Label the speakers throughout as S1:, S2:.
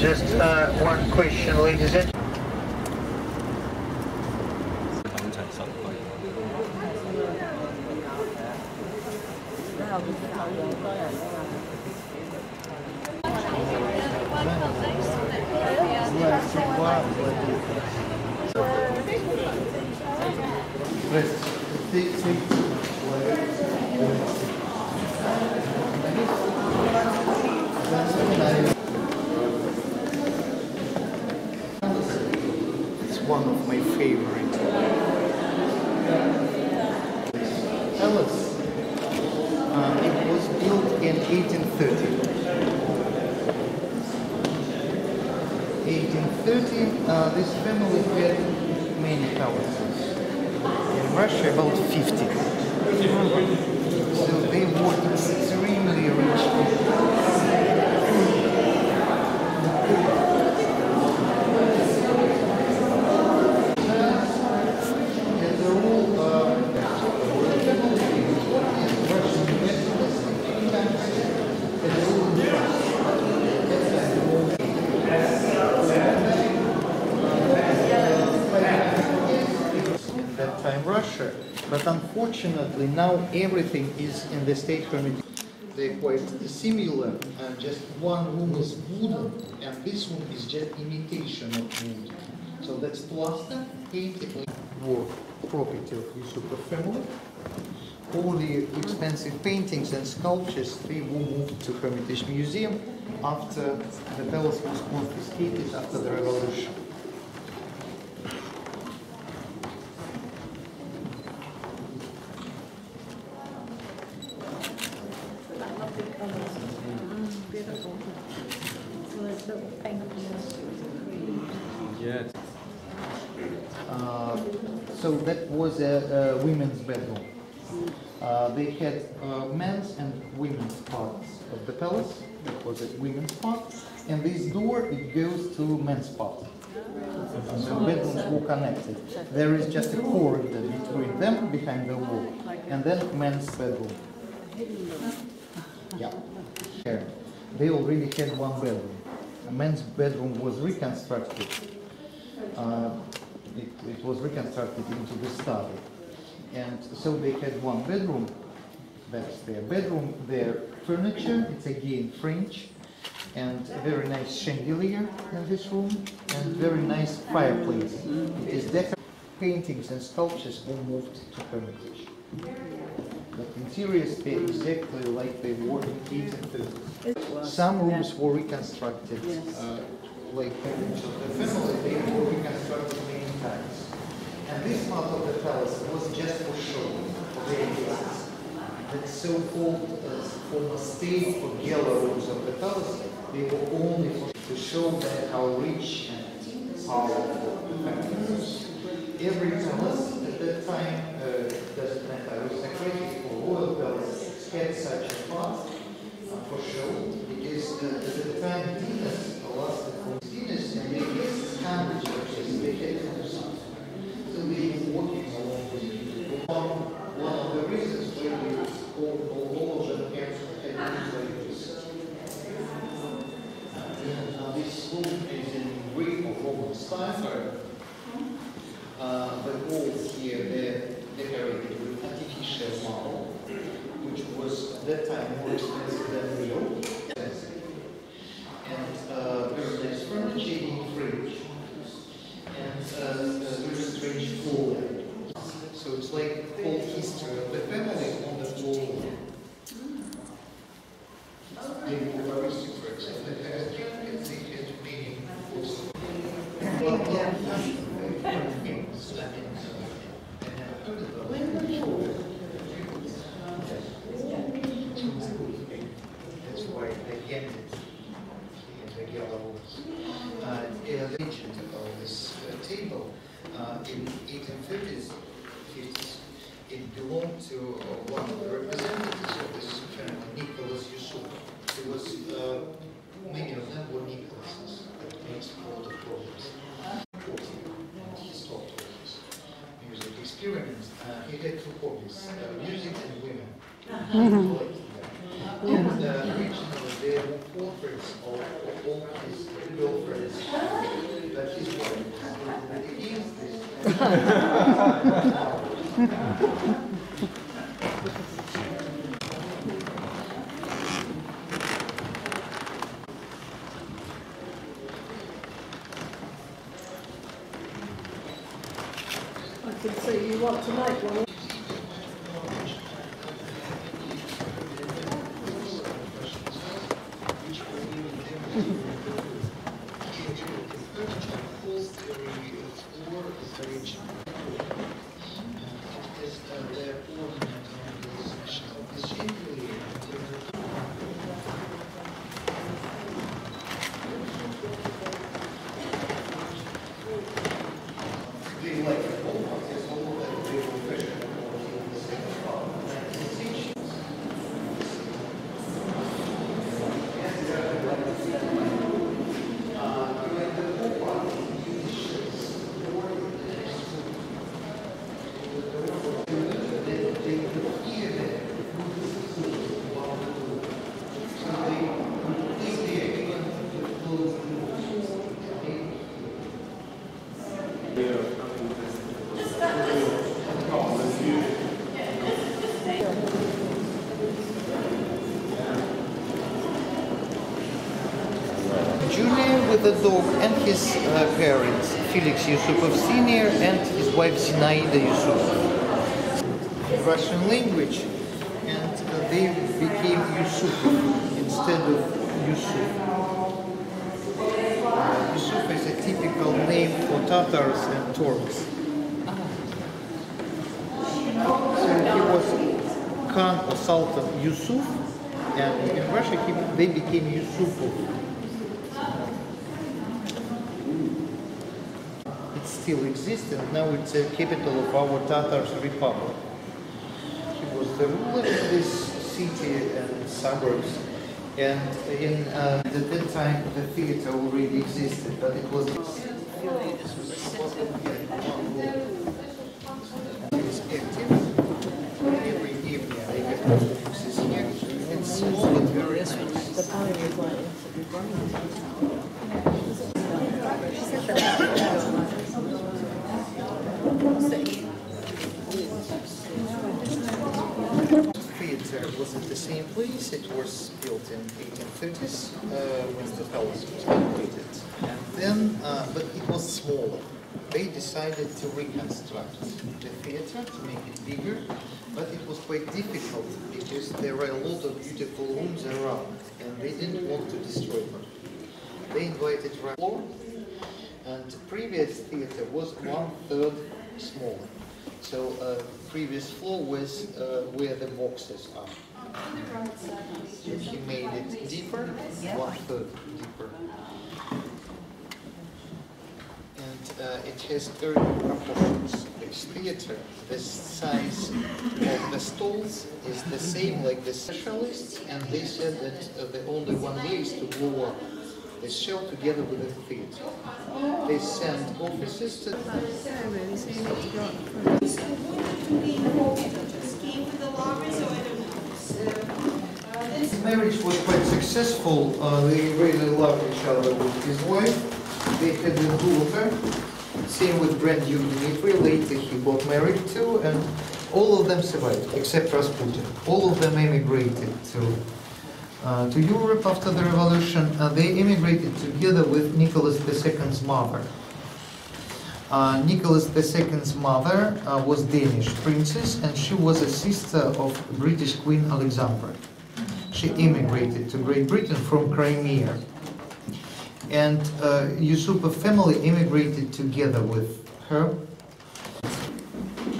S1: Just uh, one question, ladies and It's one of my favorite. Palace. Uh, it was built in 1830. 1830, uh, this family had many palaces. In Russia, about 50. So they were extremely rich. And they're all uh, in that time Russia, but unfortunately now everything is in the state hermitage. They're quite similar, and just one room is wooden, and this room is just imitation of wood. So that's plaster painted war property of Yusupa family. All the expensive paintings and sculptures, they were moved to Hermitage Museum after the palace was confiscated after the revolution.
S2: Yes.
S1: Uh, so that was a, a women's bedroom. Uh, they had uh, men's and women's parts of the palace. That was a women's part, and this door it goes to men's part. So bedrooms were connected. There is just a corridor between them behind the wall, and then men's bedroom. Yeah. Here. They already had one bedroom. A men's bedroom was reconstructed uh, it, it was reconstructed into the study. And so they had one bedroom, that's their bedroom, their furniture, it's again French, and a very nice chandelier in this room, and very nice fireplace. It is decorated. Paintings and sculptures all moved to Hermitage. But interiors stay exactly like they were in 1830s. Some rooms were reconstructed, uh, like the family, they were reconstructed times. And this part of the palace was just for show, for their guests. The so-called uh, former state or rooms of the palace, they were only to show that how rich and powerful the family was. Every palace at that time, uh, doesn't matter aristocratic or royal palace, had such a part uh, for show, because uh, at the time the yellow uh, legend of this uh, table. Uh, in 1850s, it belonged to uh, one of the representatives of this family, Nicholas Yusuf. It was, uh, many of them were Nicholases. That makes all the problems. He stopped all his music experiments. Uh, he did two hobbies, music and women. Mm -hmm. and, portraits of, all his girlfriends, but his wife was against this.
S3: I can see you want to make one.
S1: A dog and his uh, parents, Felix Yusupov Sr. and his wife Zinaida Yusupov. Russian language, and uh, they became Yusupov instead of Yusuf. Uh, Yusuf is a typical name for Tatars and Turks. So he was Khan or Sultan Yusuf, and in Russia he, they became Yusupov. It still exists and now it's a capital of our Tatars Republic. He was the ruler of this city and suburbs and in uh, at that time the theater already existed but it was every small. theater was at the same place. It was built in 1830s uh, when the palace was completed. Then, uh, but it was smaller. They decided to reconstruct the theater to make it bigger, but it was quite difficult because there were a lot of beautiful rooms around, and they didn't want to destroy them. They invited floor, and the previous theater was one third smaller. So uh, previous floor was uh, where the boxes are. He made it deeper, one third deeper. And uh, it has very good proportions. This theater, the size of the stalls is the same like the specialists, and they said that uh, the only one way is to lower the shell together with the theater. They send officers to the house. This marriage was quite successful. Uh, they really loved each other with his wife. They had a daughter. Same with Grand Duke Dmitry. Later he got married too, and all of them survived except Rasputin. All of them emigrated to uh, to Europe after the revolution. Uh, they immigrated together with Nicholas II's mother. Uh, Nicholas II's mother uh, was Danish princess, and she was a sister of British Queen Alexandra. She immigrated to Great Britain from Crimea. And uh, Yusupov family immigrated together with her.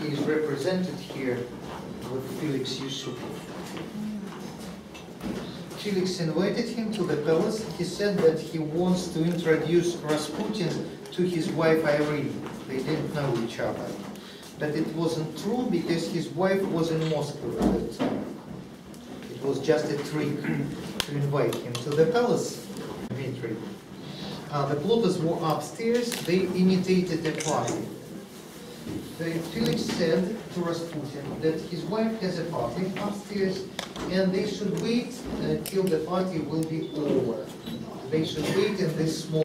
S1: He is represented here with Felix Yusupov. Felix invited him to the palace. He said that he wants to introduce Rasputin to his wife Irene. They didn't know each other. But it wasn't true because his wife was in Moscow at that time. It was just a trick to invite him to the palace, Dmitry. Uh, the plotters were upstairs. They imitated a party. Felix said to Rasputin that his wife has a party upstairs and they should wait until the party will be over. They should wait in this small.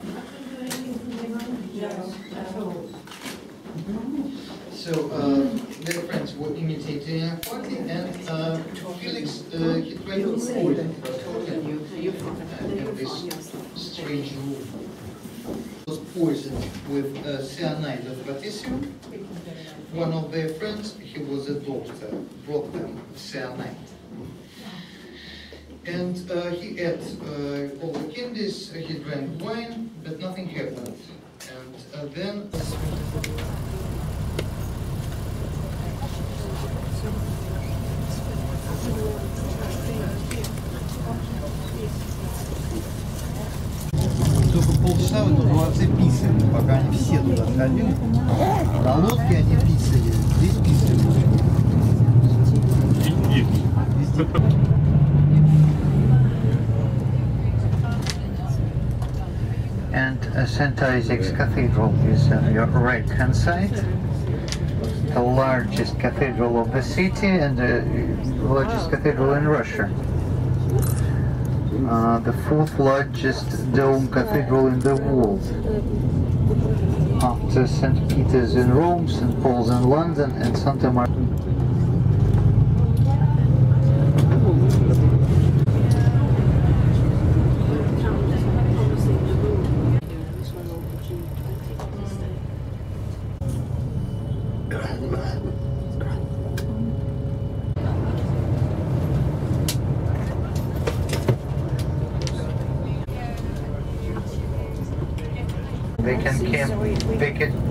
S1: So, uh, their friends were imitating a party and uh, Felix, uh, he tried to talking uh, in this strange room. Was poisoned with uh, cyanide of potassium. One of their friends, he was a doctor, brought them cyanide. And uh, he ate uh, all the candies, he drank wine, but nothing happened. And uh, then
S2: полчаса в этом дворце писали, пока они все туда ходили. На лодке они писали, здесь писали. Везде.
S1: And uh, St. Isaac's Cathedral is on your right hand side. The largest cathedral of the city and the largest cathedral in Russia. Uh, the fourth largest dome cathedral in the world. After St. Peter's in Rome, St. Paul's in London, and Santa Maria. Can camp. They can